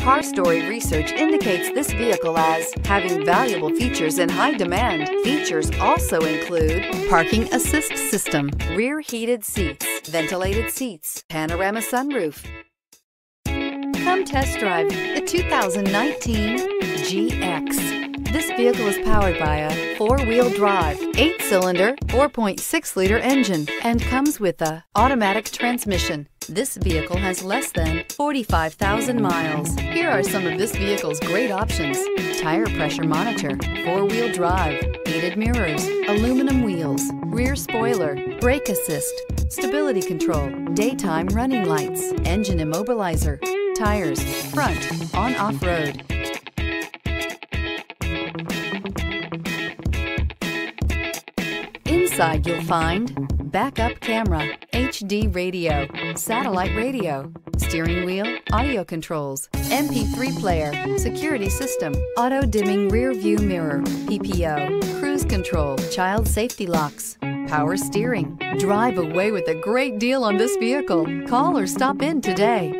Car Story research indicates this vehicle as having valuable features in high demand. Features also include parking assist system, rear heated seats, ventilated seats, panorama sunroof. Come test drive the 2019 GX. This vehicle is powered by a four-wheel drive, eight-cylinder, 4.6-liter engine and comes with a automatic transmission. This vehicle has less than 45,000 miles. Here are some of this vehicle's great options. Tire pressure monitor, four-wheel drive, heated mirrors, aluminum wheels, rear spoiler, brake assist, stability control, daytime running lights, engine immobilizer, tires, front, on-off road, Inside you'll find backup camera, HD radio, satellite radio, steering wheel, audio controls, MP3 player, security system, auto dimming rear view mirror, PPO, cruise control, child safety locks, power steering. Drive away with a great deal on this vehicle. Call or stop in today.